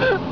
Ha ha ha!